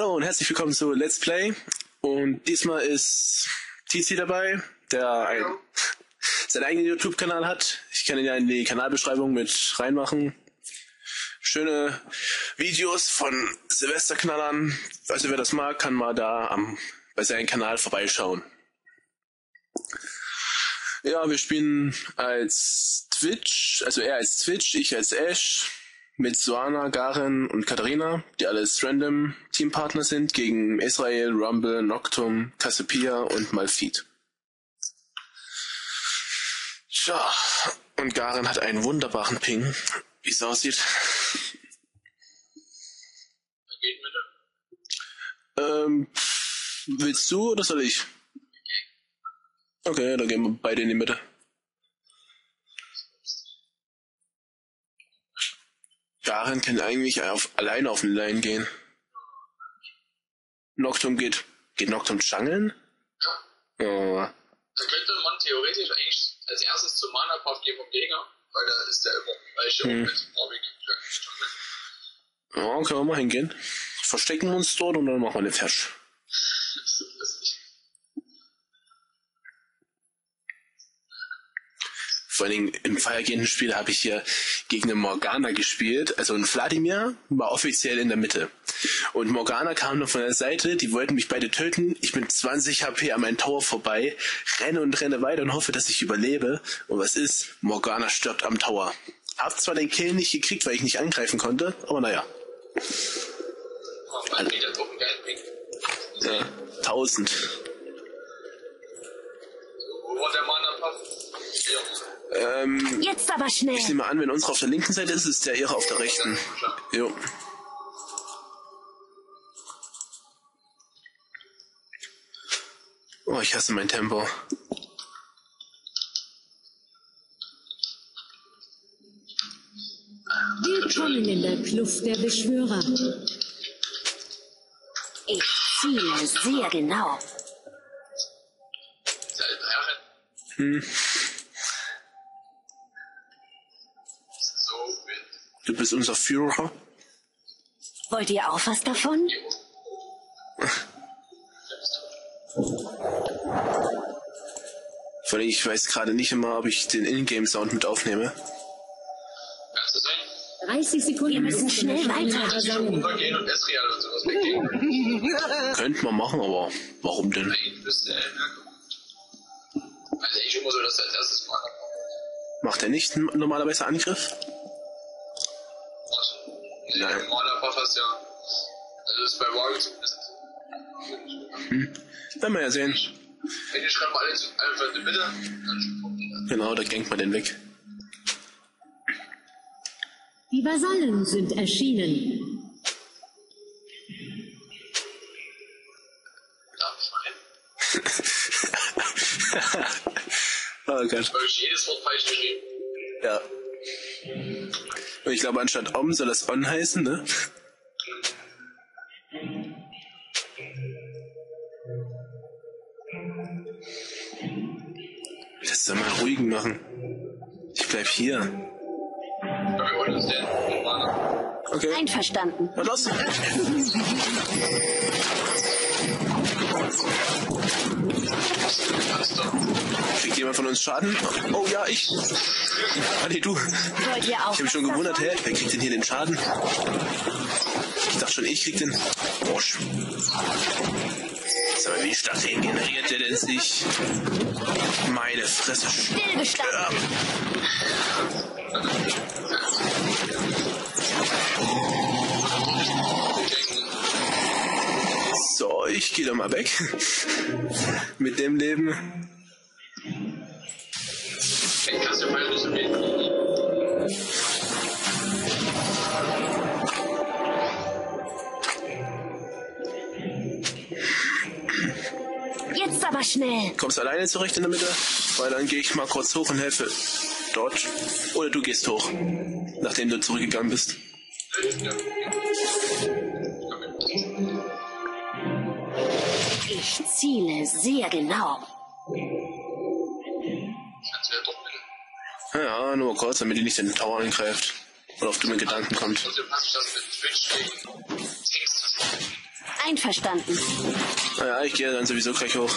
Hallo und herzlich willkommen zu Let's Play. Und diesmal ist TC dabei, der ein, seinen eigenen YouTube-Kanal hat. Ich kann ihn ja in die Kanalbeschreibung mit reinmachen. Schöne Videos von Silvesterknallern. Also wer das mag, kann mal da am, bei seinem Kanal vorbeischauen. Ja, wir spielen als Twitch, also er als Twitch, ich als Ash mit Soana, Garen und Katharina, die alles random Teampartner sind, gegen Israel, Rumble, Noctum, Cassiopeia und Malfit. Tja, und Garen hat einen wunderbaren Ping, wie es aussieht. Geht Mitte. Ähm, willst du oder soll ich? Okay, dann gehen wir beide in die Mitte. Garen kann eigentlich auf, alleine auf den Line gehen. Noctum geht. Geht Noctum jungeln? Ja. Oh, Da könnte man theoretisch eigentlich als erstes zum Mana-Path gehen vom Gegner, weil da ist der immer gleich Hm. mit Morbig. ja, können wir mal hingehen. Verstecken uns dort und dann machen wir eine Fersch. Vor allen Dingen im feiergehenden Spiel habe ich hier gegen eine Morgana gespielt. Also ein Vladimir war offiziell in der Mitte. Und Morgana kam noch von der Seite, die wollten mich beide töten. Ich bin 20 HP an meinem Tower vorbei, renne und renne weiter und hoffe, dass ich überlebe. Und was ist? Morgana stirbt am Tower. Hab zwar den Kill nicht gekriegt, weil ich nicht angreifen konnte, aber naja. Oh Mann, einen Ping. Ja, 1000. Wo war der Mana-Path? Ähm, Jetzt aber schnell. ich nehme an, wenn unsere auf der linken Seite ist, ist der ihre auf der rechten. Jo. Oh, ich hasse mein Tempo. Willkommen in der Kluft der Beschwörer. Ich ziele sehr genau. Hm, So wild. Du bist unser Führer. Wollt ihr auch was davon? Vor allem, ich weiß gerade nicht immer, ob ich den Ingame-Sound mit aufnehme. Kannst du sein? 30 Sekunden. Wir müssen schnell weiter. Könnte man machen, aber warum denn? Also. Macht er nicht normalerweise Angriff? Nein. der Mana-Path hast ja. Also das ist bei Warwick zumindest. Werden wir ja sehen. Wenn die schreiben alle zu- einfach in die Mitte, dann kommt die dann. Genau, da gankt man den weg. Die Vasallen sind erschienen. Ja, fein. oh Gott. Wirklich jedes Wort falsch geschrieben. Ja. Und ich glaube, anstatt Om soll das On heißen, ne? Das soll mal ruhigen machen. Ich bleib hier. Okay. Einverstanden. Und los. Kannst du. Kriegt jemand von uns Schaden? Oh ja, ich. Ah nee, du. Wollt ihr auch Ich habe mich schon gewundert, hä? Wer kriegt denn hier den Schaden? Ich dachte schon, ich krieg den. Bosch. Mal, wie stark generiert der denn sich? Meine Fresse. Stillgestanden. So, ich gehe doch mal weg. Mit dem Leben. Ich kann es ja mal nicht so gehen. Jetzt aber schnell. Kommst du alleine zurecht in der Mitte? Weil dann gehe ich mal kurz hoch und helfe dort. Oder du gehst hoch, nachdem du zurückgegangen bist. Ich ziele sehr genau. Ja, nur kurz, damit die nicht in den Tower angreift. Oder auf dumme Gedanken kommt. Einverstanden. Naja, ich gehe dann sowieso gleich hoch.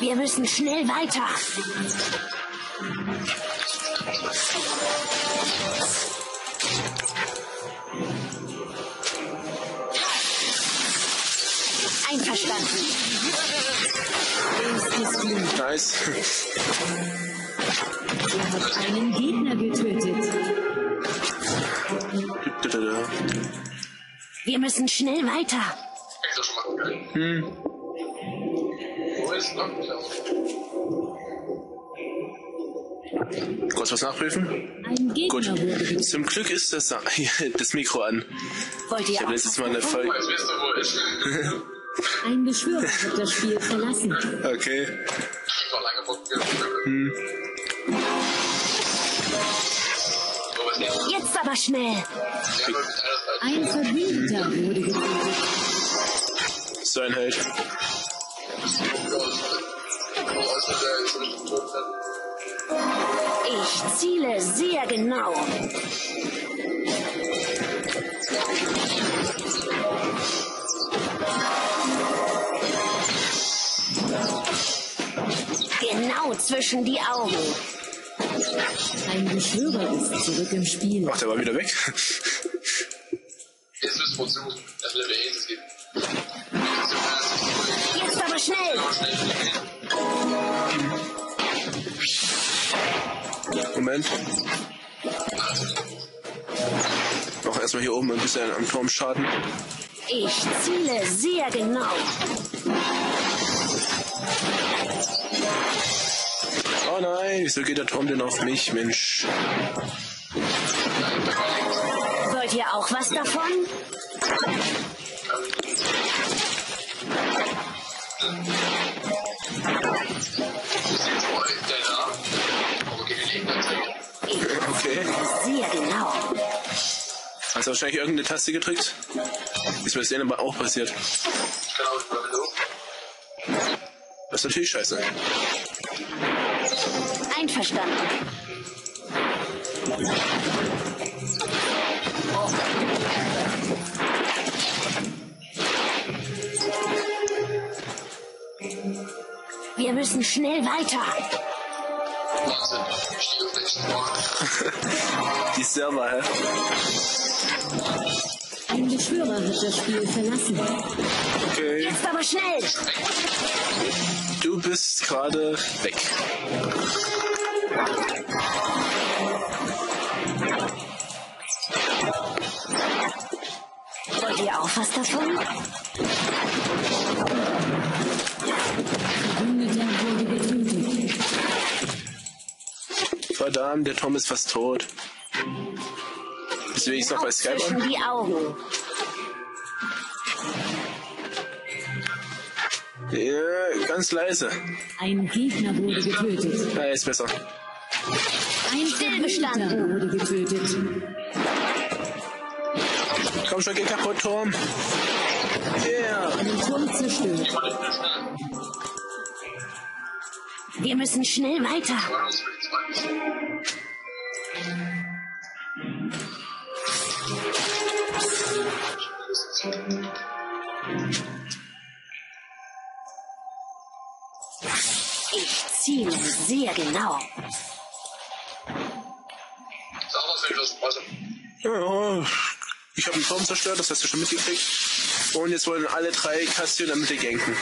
Wir müssen schnell weiter. Nice. Er hat einen Gegner getötet. Wir müssen schnell weiter. Hm. Wo ist Lockdown? Kurz was nachprüfen? Ein Gegner Gut. Zum Glück ist das, das Mikro an. Wollt ihr Ich habe letztes Mal eine? Folge. Ein Beschwörer hat das Spiel verlassen. Okay. Hm. Jetzt aber schnell. Ein Verbündeter wurde getötet. So ein Held. Ich ziele sehr genau. Genau zwischen die Augen. Ein Beschwörer ist zurück im Spiel. Ach, der war wieder weg. Jetzt wisst ihr, wozu. Das Level 1 es geht. Jetzt aber schnell. Moment. Noch erstmal hier oben ein bisschen am Turm schaden. Ich ziele sehr genau. Oh nein, wieso geht der Turm denn auf mich, Mensch? Wollt ihr auch was davon? Okay. sehr genau. Hast du wahrscheinlich irgendeine Taste gedrückt? Ist mir das denn aber auch passiert. Das ist natürlich scheiße. Einverstanden. Wir müssen schnell weiter. Die Server, hä? Ein Beschwörer hat das Spiel verlassen. Okay. Jetzt aber schnell. Du bist gerade weg. Wollt ihr auch was davon? Verdammt, der Tom ist fast tot. Bist du wenigstens noch bei Skype Zwischen die Augen. Ja, ganz leise. Ein Gegner wurde getötet. Ja, ist besser. Ein Stillgestanden. Wurde getötet. Komm schon, geh kaputt, Turm. Yeah. Ein Turm zerstört. Wir müssen schnell weiter. Los mit den 20. Ich ziele sehr genau. Passe. Ja, ich habe einen Turm zerstört, das hast du schon mitgekriegt. Und jetzt wollen alle drei Cassio in der Mitte ganken.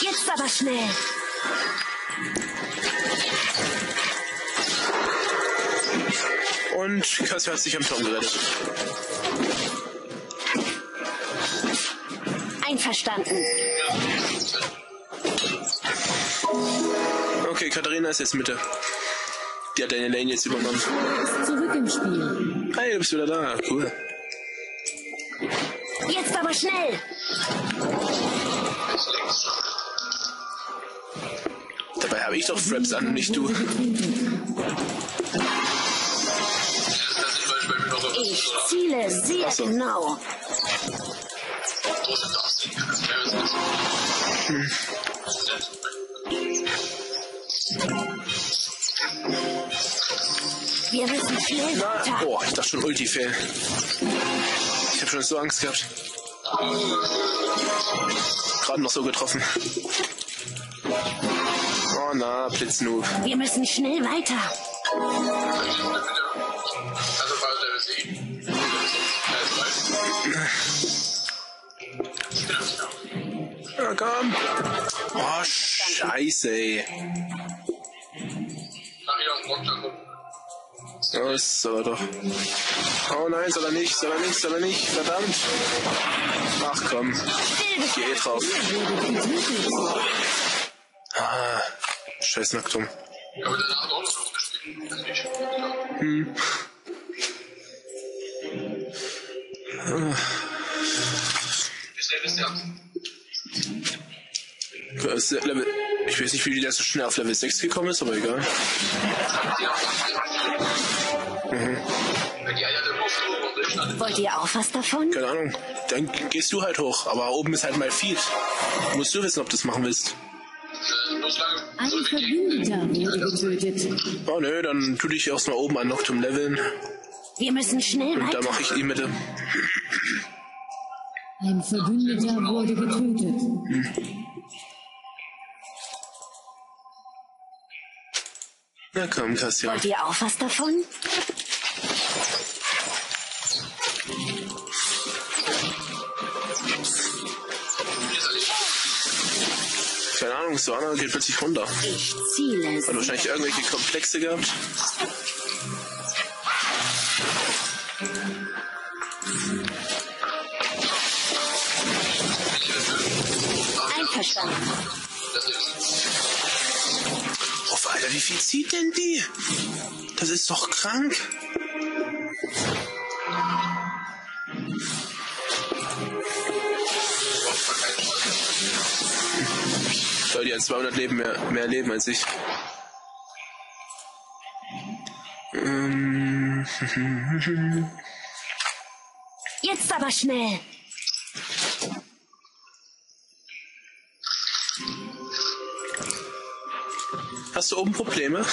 Jetzt aber schnell. Und Cassio hat sich am Turm gerettet. Einverstanden. Okay, Katharina ist jetzt Mitte. Die hat deine Lane jetzt übernommen. Zurück im Spiel. Hey, du bist wieder da. Cool. Jetzt aber schnell. Dabei habe ich doch Fraps an nicht du. Ich ziele sehr so. genau. Wo Wir müssen schnell Na, weiter. oh, ich dachte schon Ulti-Fail. Ich habe schon so Angst gehabt. Gerade noch so getroffen. Oh na, Blitznoob. Wir müssen schnell weiter. Also war Level 7. Ja, komm. Oh, scheiße, ey. Oh, das soll er doch. Oh nein, soll er nicht, soll er nicht, soll er nicht. Verdammt. Ach komm, ich geh eh drauf. Ah, scheiß Nacktum. Aber danach hat auch noch gespielt. Das ist nicht. Ist Level 6. Das ist Level, ich weiß nicht, wie der so schnell auf Level 6 gekommen ist, aber egal. Wollt ihr auch was davon? Keine Ahnung. Dann gehst du halt hoch, aber oben ist halt mal Feed. Musst du wissen, ob du das machen willst. Ein. Verbündeter wurde getötet. Oh nö, dann tu dich erst mal oben an Noctum leveln Wir müssen schnell und da mache ich die Mitte. Ein Verbündeter wurde getötet. Na komm, Kassia. Wollt ihr auch was davon? Ahnung, so einer geht plötzlich runter. Ich ziele Hat wahrscheinlich irgendwelche Komplexe gehabt. Einverstanden. Oh, Alter, wie viel zieht denn die? Das ist doch krank. Die hat 200 Leben mehr, mehr Leben als ich. Ähm, Jetzt aber schnell. Hast du oben Probleme?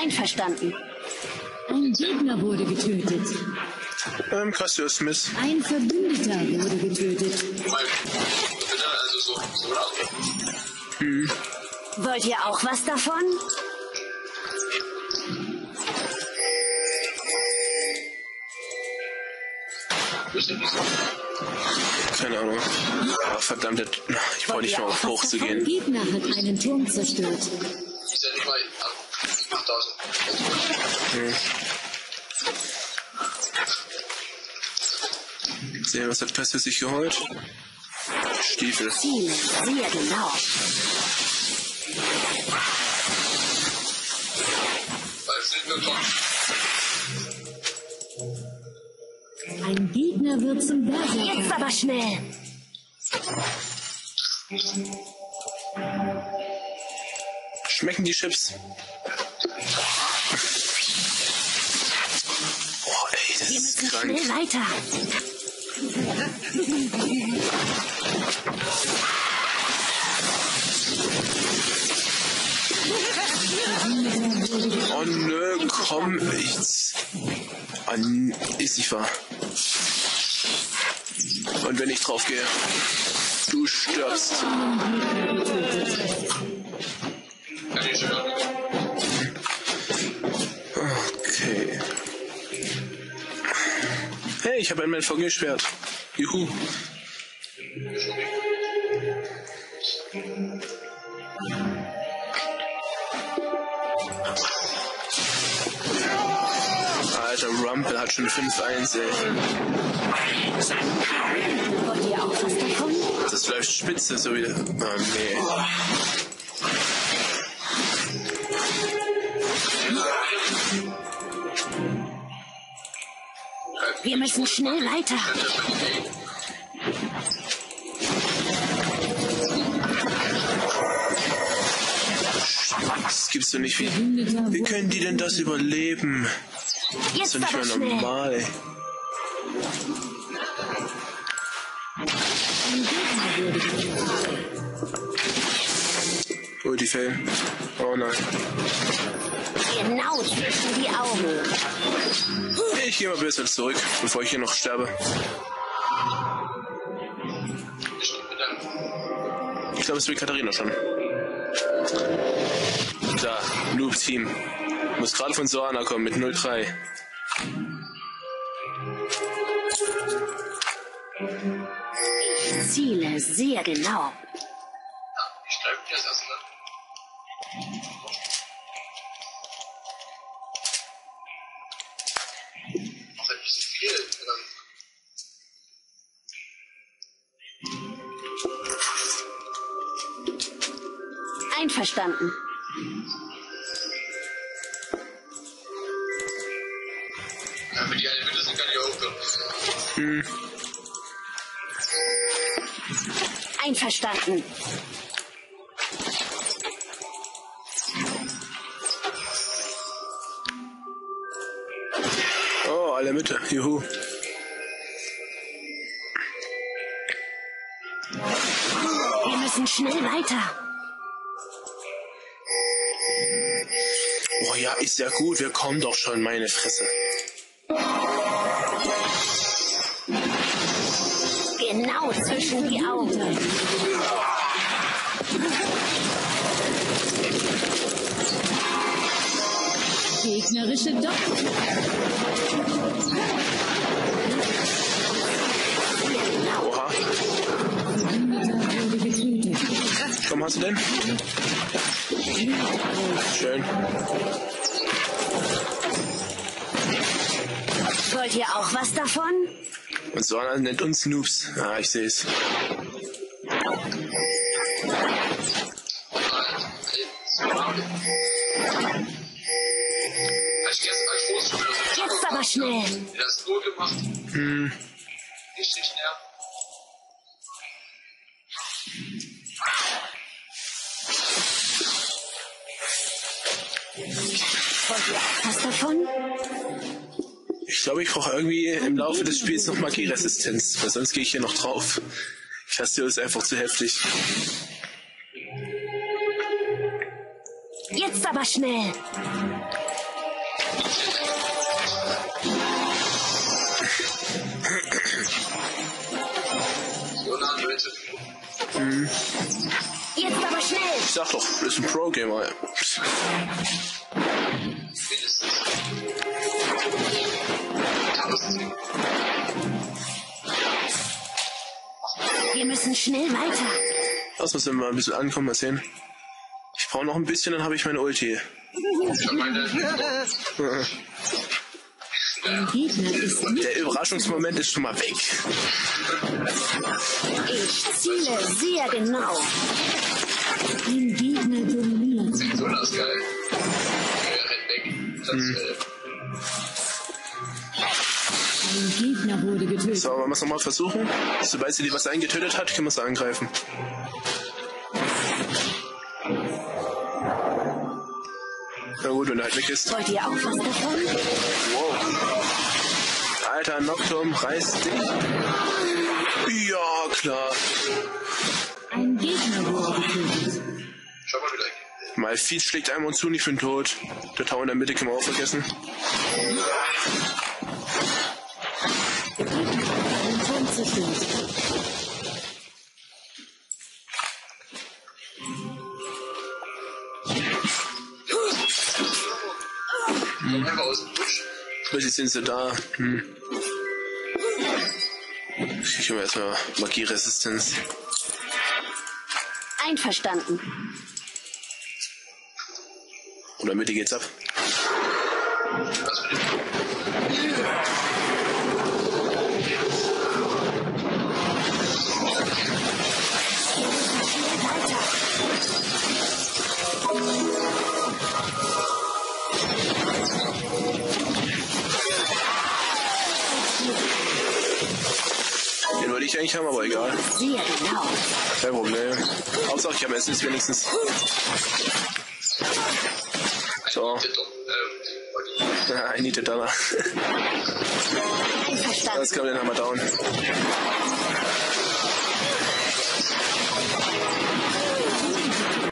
Einverstanden. Ein Gegner wurde getötet. Ähm, Cassio Smith. Ein Verbündeter wurde getötet. Also so. So. Wollt ihr auch was davon? Keine Ahnung. Ah, verdammt, ich brauche nicht mal auf hoch zu Ein gehen. Gegner hat einen Turm zerstört. Ist ja nicht mal ab 8000. Sehen, was hat Cassio sich geholt? Stiefel. Ziele sehr genau. Ein Gegner wird zum Jetzt Berserker. aber schnell. Schmecken die Chips? Boah, ey, das Wir ist müssen krank. schnell weiter. Oh nö, komm, ich. Oh, n- ist nicht wahr. Und wenn ich drauf gehe, du stirbst. Okay. Hey, ich habe ein VG-Schwert. Juhu. Alter, Rumble hat schon 5-1, ey. Wollt ihr auch was davon? Das läuft spitze, so wie. Oh, nee. Wir müssen schnell weiter. Das gibt's doch nicht. Wie, wie können die denn das überleben? Das ist doch nicht mehr normal, wurde getötet. Ulti-Fail. Oh nein. Genau zwischen die Augen. Ich gehe mal bis jetzt zurück, bevor ich hier noch sterbe. Ich glaube, es will Katharina schon. Da, Noob-Team. Muss gerade von Soana kommen mit 03. Ziele sehr genau. Einverstanden. Ja, für die eine Minute sind gar nicht hochgekommen. Einverstanden. Oh, alle Mitte. Juhu. Wir müssen schnell weiter. Oh ja, ist ja gut. Wir kommen doch schon, meine Fresse. Genau zwischen die Augen. Gegnerische Doppel. Oha. Komm, hast du denn? Schön. Wollt ihr auch was davon? Und Soana nennt uns Noobs. Ah, ich sehe es. Jetzt aber schnell. Die das nur gemacht. Hm. Davon? Ich glaube, ich brauche irgendwie im Laufe des Spiels noch Magieresistenz, weil sonst gehe ich hier noch drauf. Cassio ist einfach zu heftig. Jetzt aber schnell. Leute. Jetzt aber schnell. Ich sag doch, das ist ein Pro-Gamer. Müssen schnell weiter. Lass uns mal ein bisschen ankommen, mal sehen. Ich brauche noch ein bisschen, dann habe ich meine Ulti. Der Überraschungsmoment ist schon mal weg. Ich ziele sehr genau. ein Gegner dominiert. so das geil. Er Ein Gegner wurde getötet. So, wollen wir es nochmal versuchen? Sobald sie die was eingetötet hat, können wir sie angreifen. Na gut, wenn er halt weg ist. Wollt ihr auch was davon? Wow. Alter, Nocturne, reiß dich. Ja, klar. Ein Gegner wurde getötet. schau mal wieder. Malfiz schlägt einmal und zu nicht für den Tod. Der Tower in der Mitte können wir auch vergessen. Ein Zerstört. Komm einfach aus dem Busch. Plötzlich sind sie da. Hm. Ich kriege erstmal Magieresistenz. Einverstanden. Oder Mitte geht's ab. Was Sehr genau. Kein Problem. Hauptsache ich habe Essens wenigstens. So, Titel. Ähm, I need a dollar. Das Einverstanden. kann man den Hammer down.